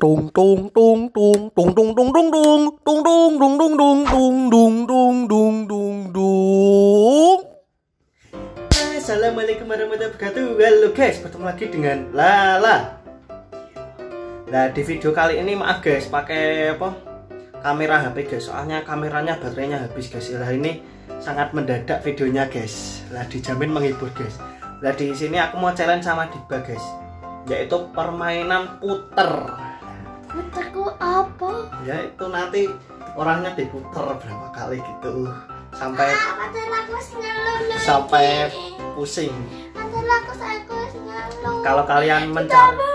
Tung tung tung tung tung tung tung tung tung tung tung tung tung tung tung tung tung tung tung tung Assalamualaikum warahmatullahi wabarakatuh Halo guys, bertemu lagi dengan Lala Nah di video kali ini maaf guys, pakai apa? Kamera HP guys, soalnya kameranya baterainya habis guys. Nah ini sangat mendadak videonya guys. Nah dijamin menghibur guys. Nah di sini aku mau challenge sama Diba guys. Yaitu permainan puter. Puterku apa? ya itu nanti orangnya diputer berapa kali gitu. Sampai Ah, aku sampai pusing. Aku aku kalau kalian mencari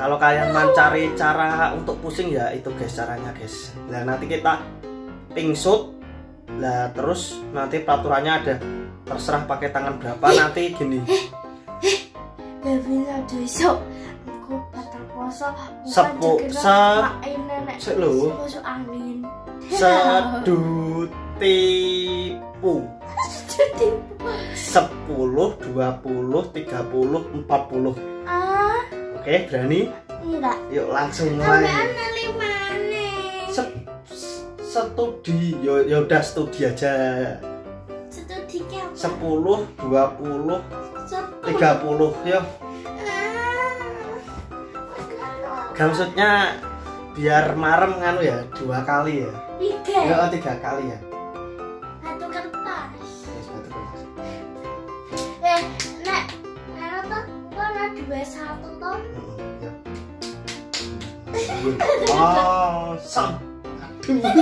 kalau kalian mencari cara untuk pusing ya itu guys caranya guys. Nah nanti kita pingsut lah terus nanti peraturannya ada. Terserah pakai tangan berapa nanti gini. Aku batal puasa Sepu- se- Sik lho. masuk angin. sedu tipu Jadi 10 20 30 40 oke berani enggak. yuk langsung mulai studi yo ya udah studi aja Studi ke apa? 10 20 Sepuluh. 30 yo Ah. Gak maksudnya biar marem nganu ya dua kali ya Tiga. ya tiga kali ya 아, 쌍. Emang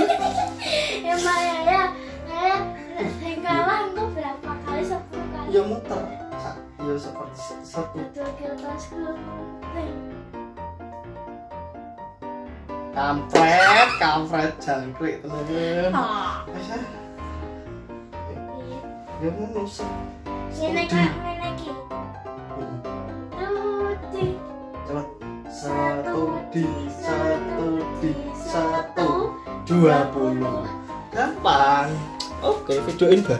ya, saya. Ya muter, ya seperti satu. Kampret kampret jangkrik teman masa ya mau nusa ini lagi. 20 gampang. Oke videoin bah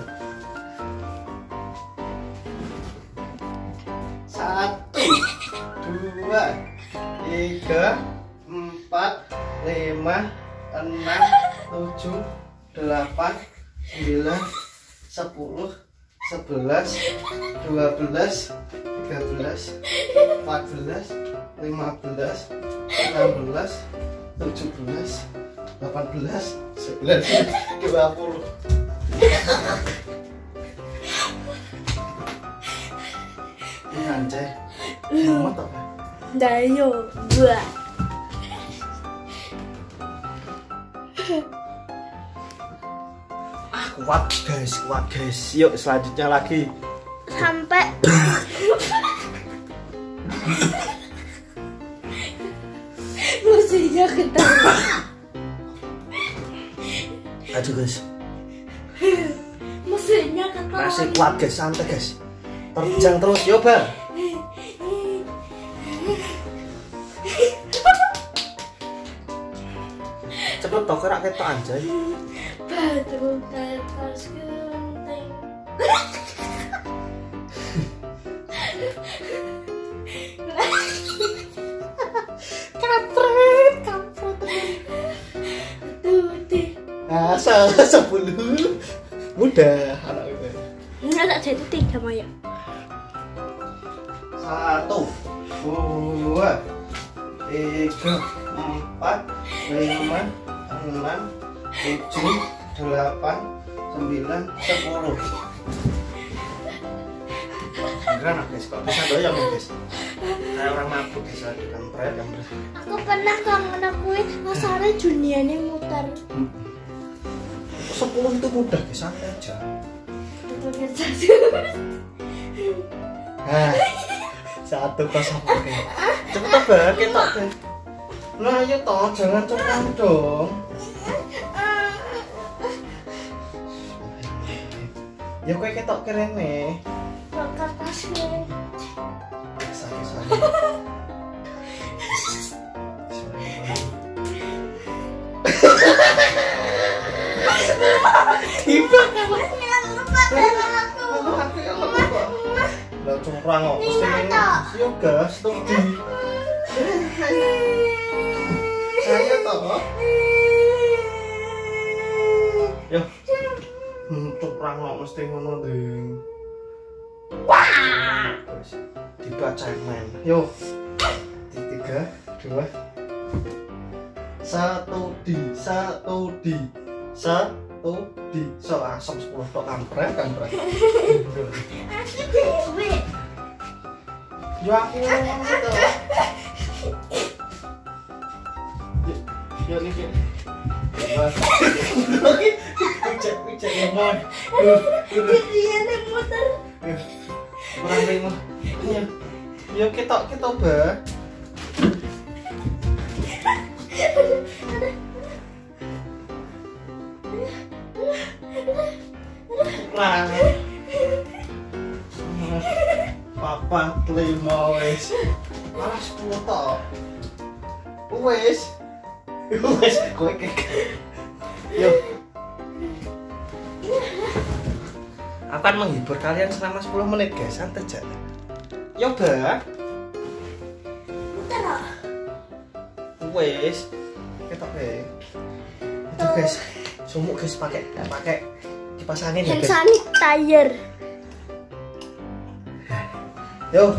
satu dua tiga empat lima enam tujuh delapan sembilan sepuluh sebelas dua belas tiga belas empat belas lima belas enam belas tujuh belas delapan belas sembilan. Belas dua puluh ini anjay mumet apa Dayo, dua. ah kuat guys kuat guys. Yuk selanjutnya lagi. Sampai. Musiknya ketawa. Aduh guys. Musiknya ketawa. masih kuat guys. Santai guys. Terjang terus. Bang cepet toh kerak ketok anjay? Batu kertas gunting. Tuti. ah se- sepuluh mudah anak gue Enggak tak jadi tiga Maya. satu dua tiga empat lima enam tujuh delapan sembilan sepuluh Beneran guys, kok bisa doyong guys Kayak orang mabuk guys, ada kampret, kampret Aku pernah kangen akuin rasanya dunianya muter. Sepuluh itu mudah guys, santai aja. Kertas. Nah, satu. Kosong oke. Cepet ketok deh Nah ayo toh, jangan cepat dong. Ya kue ketok kerene Kertasnya. Sakit sakit Lah curang kok mesti. Yo gas di. Yo. Hmm, curang kok mesti ngono, Ding. Wah. Dibacain main. Yo. Di tiga, dua, satu di, satu di, satu di. So asam sepuluh tok kampret, kampret. Yo aku ngomong gitu. Yo niki. Bebas. Oke. Pijak pijak ngomong. Kurang lima. Yo. Kita kita ba. Lima wis. Malah sepuluh tok. Wis. Wis kowe. Yo. Akan menghibur kalian selama 10 menit guys, santai aja. Yo, Ba. Wis. Ketok e. Itu guys, sumuk guys pakai pakai kipas angin ya Hand guys. sanitizer. Yo,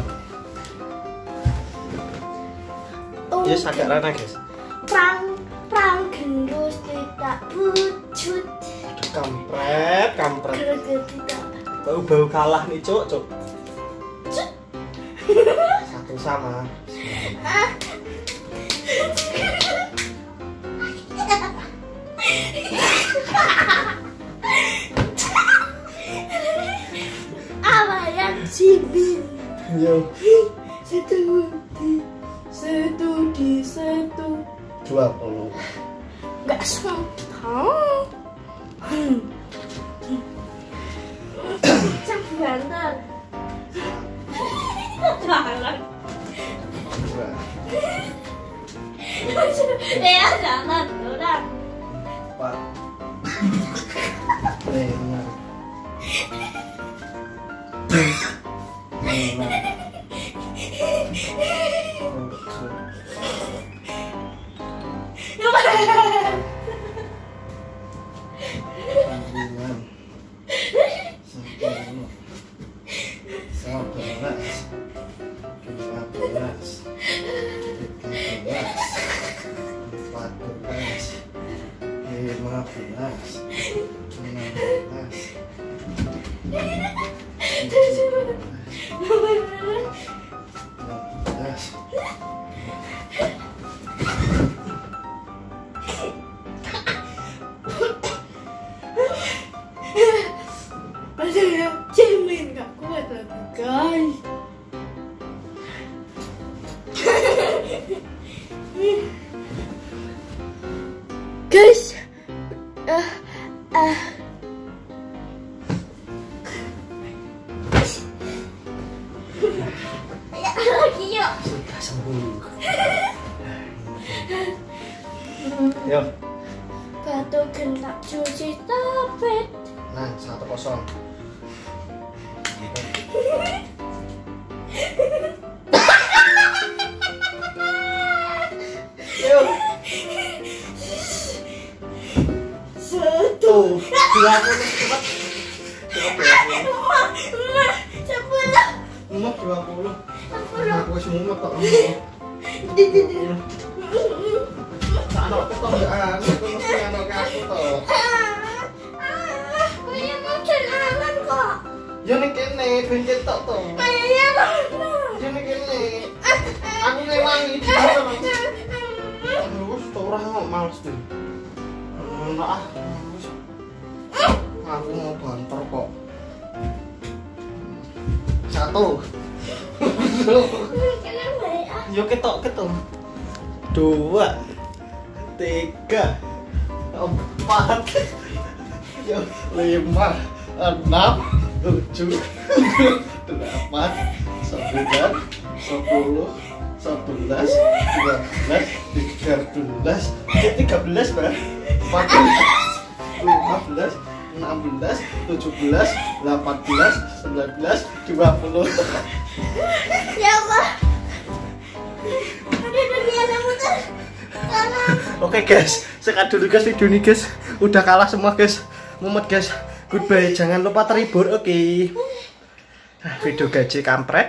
Oh, yo agak rana guys. Prang prang gendus tidak wujud. Aduh, kampret, kampret. Tidak. Bau-bau kalah nih, Cuk, Cuk. Satu sama. Apa yang cibin? Yo, Satu di satu di satu. 20. Gak sempat. Hmm. Cak banter. Jalan. Dua. Ya jangan orang. empat lima enam tujuh Gentak cuci tapet. nah satu kosong. Yo, Satu. dua puluh cepat. Cepat. Emak, sepuluh. Emak dua puluh. Aku di. Tak ben ketok to. Mana? Yo ning kene. Aku ngewangi sana. Terus ora kok males deh. Enggak ah. Aku mau banter kok. Satu. Ya? Yo ketok ketok. Dua. Tiga. Empat. Yo lima. Enam. Tujuh. Delapan. Sembilan. Sepuluh. Sebelas. Dua belas. Tiga belas. Tiga belas, Mbak. Empat belas. Lima belas. 16, 17, 18, 19, 20 Ya Allah. Udah dunia muter. Oke guys, sekat dulu guys video ini guys Udah kalah semua guys Mumet guys Goodbye, jangan lupa terhibur oke Ah, Video gaji kampret kampret